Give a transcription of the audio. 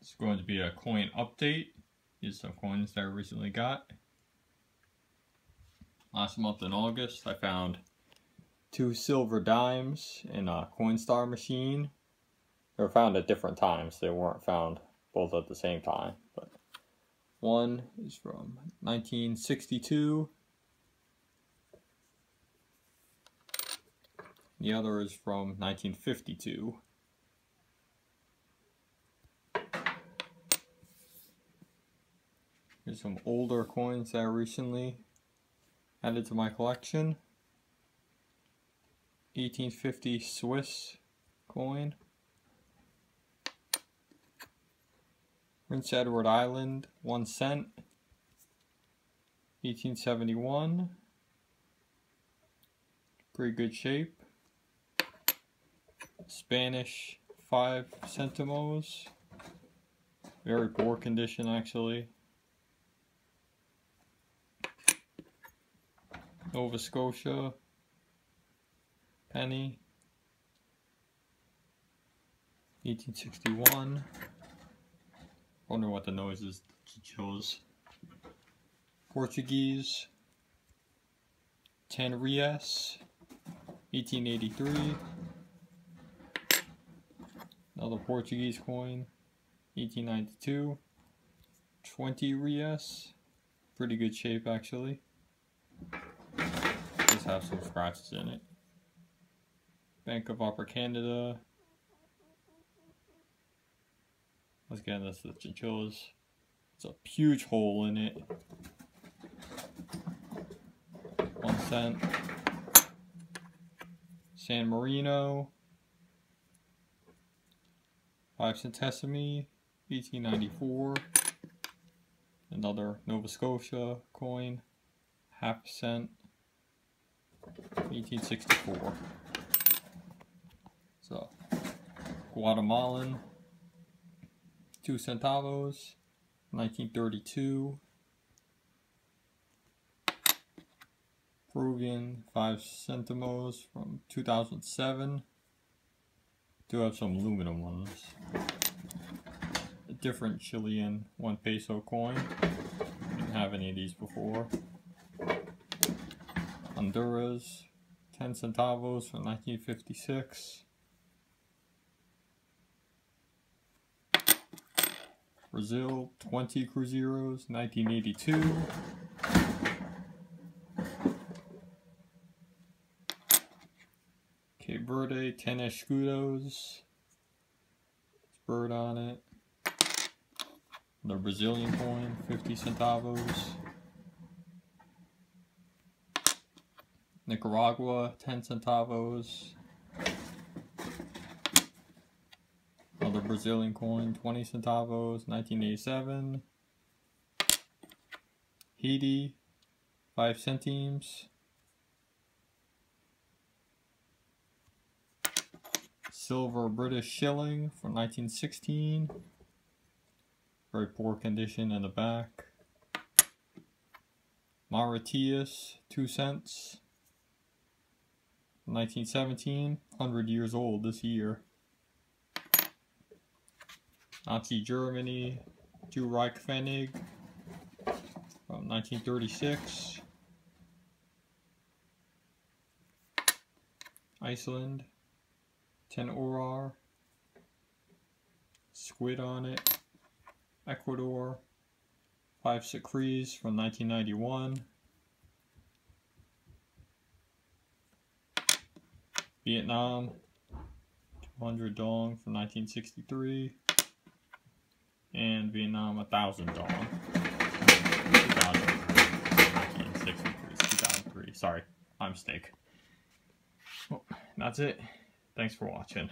It's going to be a coin update. These are some coins that I recently got. Last month in August, I found two silver dimes in a Coinstar machine. They were found at different times. They weren't found both at the same time. But one is from 1962. The other is from 1952. Here's some older coins that I recently added to my collection. 1850 Swiss coin. Prince Edward Island, 1 cent. 1871. Pretty good shape. Spanish 5 centimos. Very poor condition actually. Nova Scotia, penny, 1861. Wonder what the noise is he chose. Portuguese, 10 Reis, 1883. Another Portuguese coin, 1892. 20 Reis, pretty good shape actually have some scratches in it. Bank of Upper Canada. Once again, that's the chinchillas. It's a huge hole in it. One cent. San Marino. Five centesimi, 1894. Another Nova Scotia coin, half cent. 1864. So, Guatemalan, two centavos, 1932. Peruvian, five centimos from 2007. Do have some aluminum ones. A different Chilean one peso coin. Didn't have any of these before. Honduras, 10 centavos from 1956. Brazil, 20 Cruzeiros, 1982. Cape Verde, 10 escudos. Bird on it. The Brazilian coin, 50 centavos. Nicaragua, 10 centavos. Another Brazilian coin, 20 centavos, 1987. Haiti, 5 centimes. Silver British shilling from 1916. Very poor condition in the back. Mauritius, 2 cents. 1917, 100 years old this year. Nazi Germany, Du Reich Pfennig from 1936. Iceland, 10 aurar, squid on it. Ecuador, 5 Sucres from 1991. Vietnam, 200 dong from 1963, and Vietnam 1000 dong. 1963, 2003. Sorry, my mistake. Well, that's it. Thanks for watching.